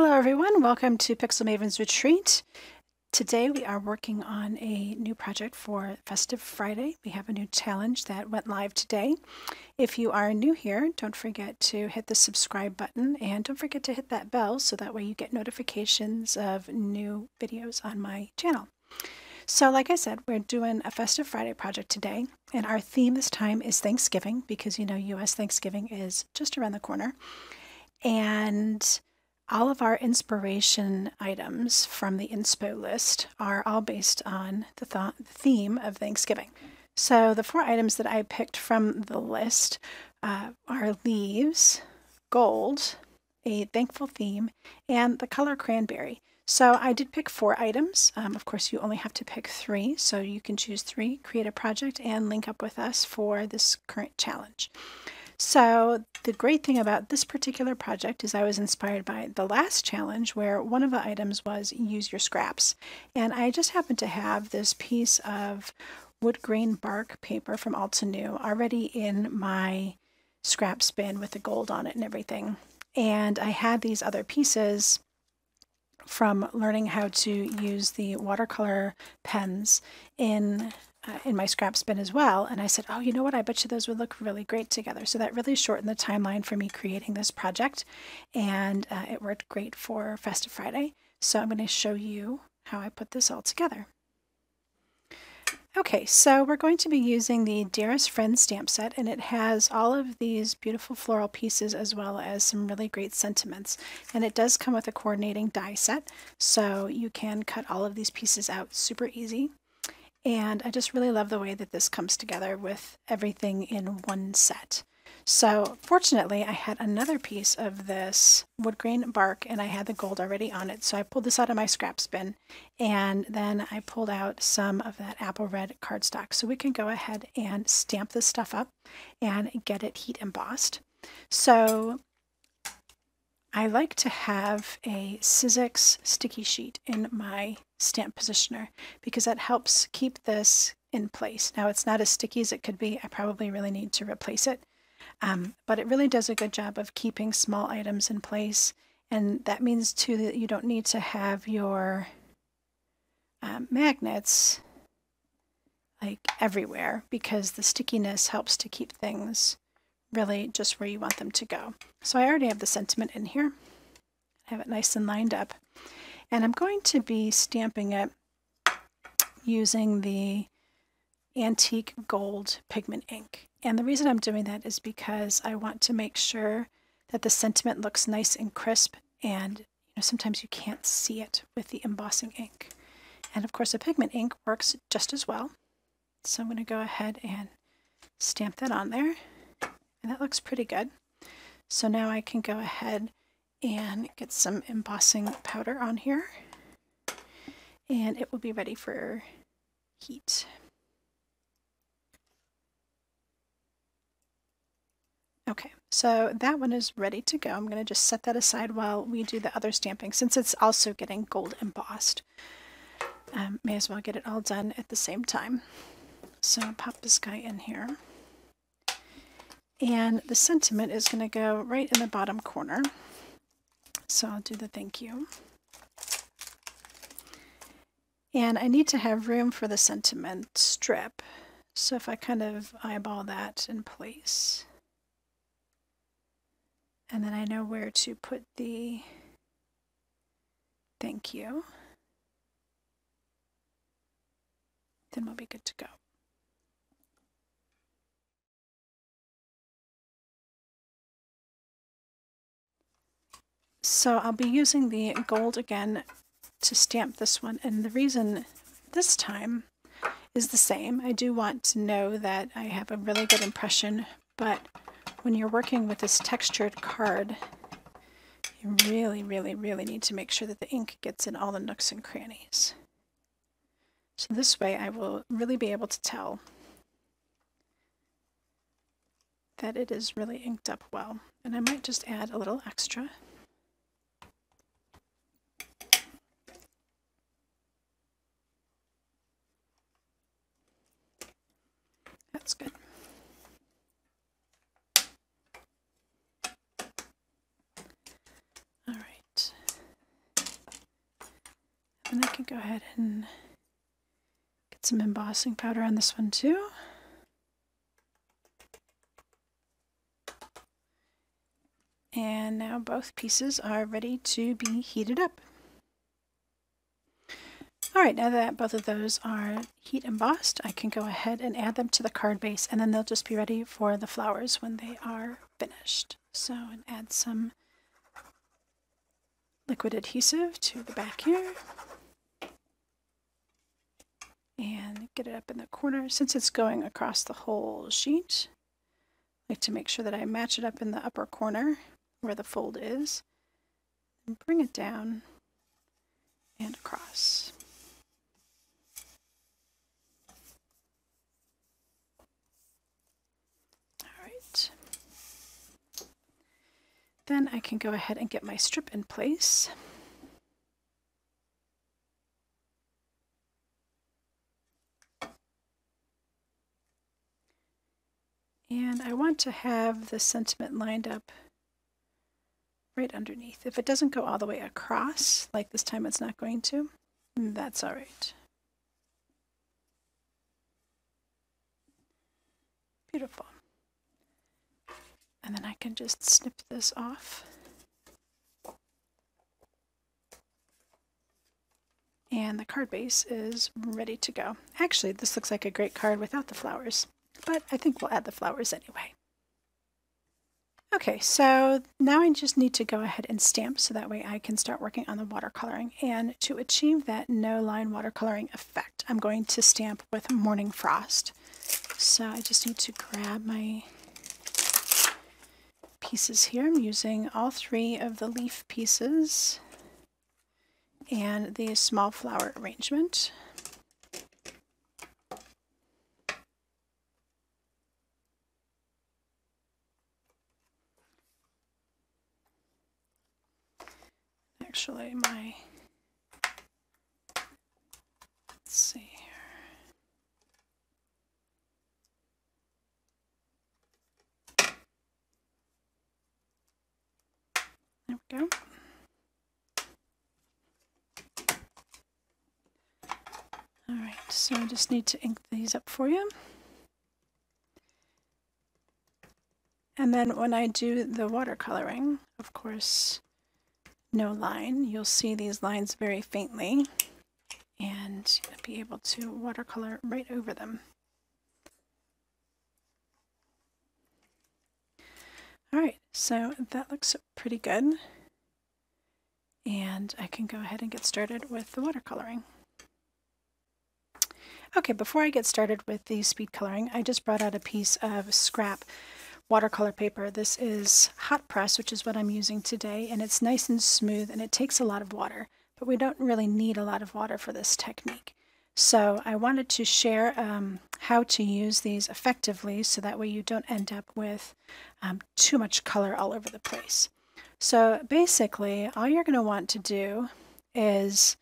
Hello everyone, welcome to Pixel Maven's Retreat. Today we are working on a new project for Festive Friday. We have a new challenge that went live today. If you are new here, don't forget to hit the subscribe button and don't forget to hit that bell so that way you get notifications of new videos on my channel. So like I said, we're doing a Festive Friday project today and our theme this time is Thanksgiving because you know US Thanksgiving is just around the corner. And all of our inspiration items from the inspo list are all based on the, th theme of Thanksgiving. So the four items that I picked from the list uh, are leaves, gold, a thankful theme, and the color cranberry. So I did pick four items. Um, of course, you only have to pick three, so you can choose three, create a project, and link up with us for this current challenge. So the great thing about this particular project is I was inspired by the last challenge where one of the items was use your scraps. And I just happened to have this piece of wood grain bark paper from Altenew already in my scrap bin with the gold on it and everything. And I had these other pieces from learning how to use the watercolor pens in uh, in my scraps bin as well. And I said, oh, you know what? I bet you those would look really great together. So that really shortened the timeline for me creating this project. And uh, it worked great for Festive Friday. So I'm going to show you how I put this all together. Okay, so we're going to be using the Dearest Friend stamp set, and it has all of these beautiful floral pieces as well as some really great sentiments. And it does come with a coordinating die set, so you can cut all of these pieces out super easy. And I just really love the way that this comes together with everything in one set. So fortunately, I had another piece of this wood grain bark and I had the gold already on it. So I pulled this out of my scraps bin and then I pulled out some of that apple red cardstock. So we can go ahead and stamp this stuff up and get it heat embossed. So I like to have a Sizzix sticky sheet in my stamp positioner because that helps keep this in place. Now it's not as sticky as it could be. I probably really need to replace it. Um, but it really does a good job of keeping small items in place. And that means too that you don't need to have your um, magnets like everywhere because the stickiness helps to keep things really just where you want them to go. So I already have the sentiment in here. I have it nice and lined up. And I'm going to be stamping it using the antique gold pigment ink. And the reason I'm doing that is because I want to make sure that the sentiment looks nice and crisp and you know sometimes you can't see it with the embossing ink. And of course the pigment ink works just as well. So I'm going to go ahead and stamp that on there. And that looks pretty good. So now I can go ahead and get some embossing powder on here. And it will be ready for heat. Okay, so that one is ready to go. I'm going to just set that aside while we do the other stamping since it's also getting gold embossed. Um, may as well get it all done at the same time. So pop this guy in here. And the sentiment is going to go right in the bottom corner. So I'll do the thank you. And I need to have room for the sentiment strip. So if I kind of eyeball that in place. And then I know where to put the thank you. Then we'll be good to go. So I'll be using the gold again to stamp this one. And the reason this time is the same. I do want to know that I have a really good impression, but when you're working with this textured card, you really, really, really need to make sure that the ink gets in all the nooks and crannies. So this way I will really be able to tell that it is really inked up well. And I might just add a little extra. That's good. All right. And I can go ahead and get some embossing powder on this one too. And now both pieces are ready to be heated up. All right, now that both of those are heat embossed, I can go ahead and add them to the card base and then they'll just be ready for the flowers when they are finished. So, and add some liquid adhesive to the back here. And get it up in the corner. Since it's going across the whole sheet, I like to make sure that I match it up in the upper corner where the fold is. And bring it down and across. Then I can go ahead and get my strip in place. And I want to have the sentiment lined up right underneath. If it doesn't go all the way across, like this time it's not going to, mm, that's all right. Beautiful. And then I can just snip this off. And the card base is ready to go. Actually, this looks like a great card without the flowers, but I think we'll add the flowers anyway. Okay, so now I just need to go ahead and stamp so that way I can start working on the watercoloring. And to achieve that no line watercoloring effect, I'm going to stamp with Morning Frost. So I just need to grab my pieces here. I'm using all three of the leaf pieces and the small flower arrangement. Actually, my, let's see. There we go. All right, so I just need to ink these up for you. And then when I do the watercoloring, of course, no line, you'll see these lines very faintly and be able to watercolor right over them. All right, so that looks pretty good. And I can go ahead and get started with the watercoloring. Okay, before I get started with the speed coloring, I just brought out a piece of scrap watercolor paper. This is hot press, which is what I'm using today, and it's nice and smooth and it takes a lot of water, but we don't really need a lot of water for this technique. So I wanted to share um, how to use these effectively so that way you don't end up with um, too much color all over the place. So basically, all you're going to want to do is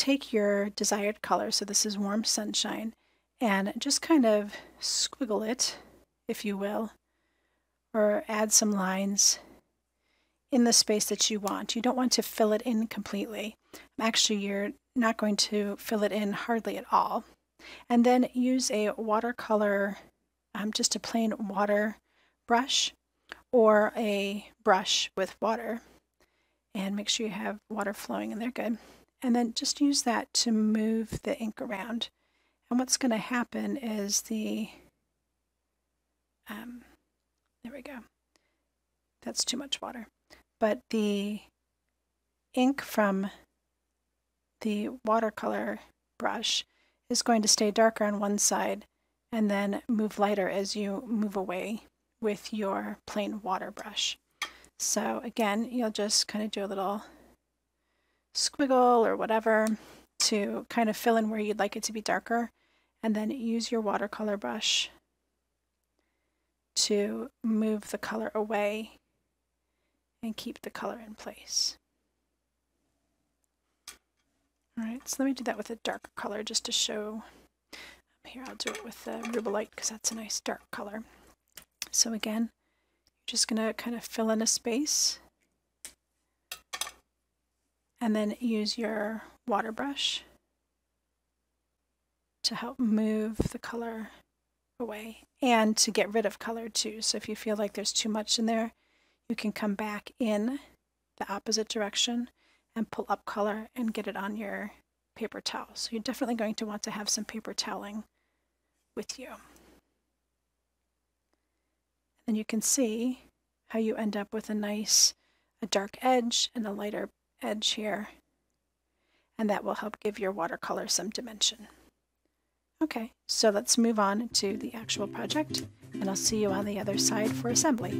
take your desired color, so this is warm sunshine, and just kind of squiggle it, if you will, or add some lines in the space that you want. You don't want to fill it in completely. Actually, you're not going to fill it in hardly at all. And then use a watercolor, um, just a plain water brush or a brush with water. And make sure you have water flowing in there good. And then just use that to move the ink around. And what's going to happen is the, um, there we go. That's too much water. But the ink from the watercolor brush is going to stay darker on one side and then move lighter as you move away with your plain water brush. So again, you'll just kind of do a little squiggle or whatever to kind of fill in where you'd like it to be darker and then use your watercolor brush to move the color away and keep the color in place. All right, so let me do that with a darker color just to show. Here, I'll do it with the Rubelite because that's a nice dark color. So again, you're just going to kind of fill in a space and then use your water brush to help move the color away and to get rid of color too. So if you feel like there's too much in there, you can come back in the opposite direction and pull up color and get it on your paper towel. So you're definitely going to want to have some paper toweling with you. And then you can see how you end up with a nice a dark edge and a lighter edge here. And that will help give your watercolor some dimension. Okay, so let's move on to the actual project and I'll see you on the other side for assembly.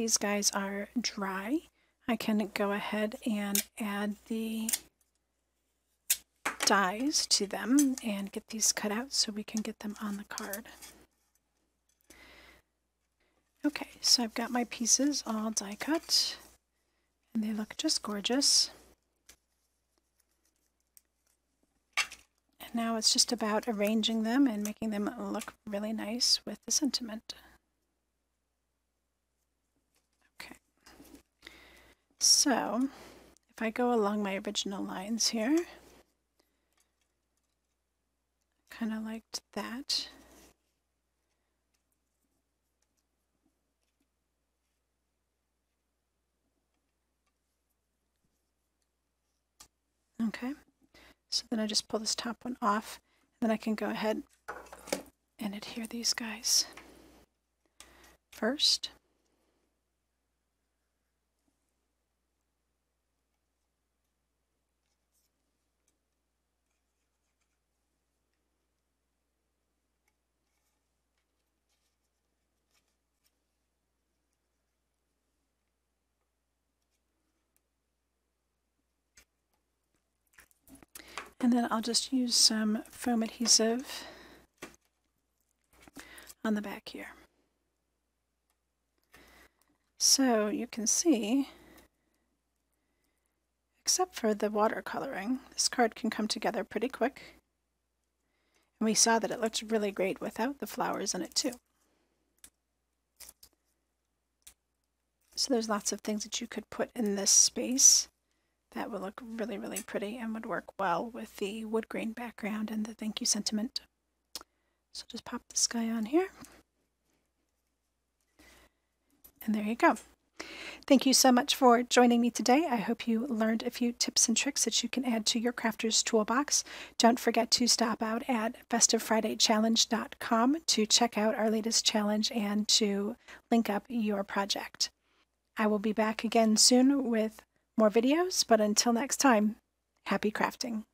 These guys are dry, I can go ahead and add the dies to them and get these cut out so we can get them on the card. Okay, so I've got my pieces all die cut and they look just gorgeous. And now it's just about arranging them and making them look really nice with the sentiment. So if I go along my original lines here, kind of liked that. Okay, so then I just pull this top one off, and then I can go ahead and adhere these guys first. And then I'll just use some foam adhesive on the back here. So you can see, except for the watercoloring, this card can come together pretty quick. And we saw that it looked really great without the flowers in it too. So there's lots of things that you could put in this space that would look really, really pretty and would work well with the wood grain background and the thank you sentiment. So just pop this guy on here. And there you go. Thank you so much for joining me today. I hope you learned a few tips and tricks that you can add to your crafter's toolbox. Don't forget to stop out at festivefridaychallenge.com to check out our latest challenge and to link up your project. I will be back again soon with more videos, but until next time, happy crafting.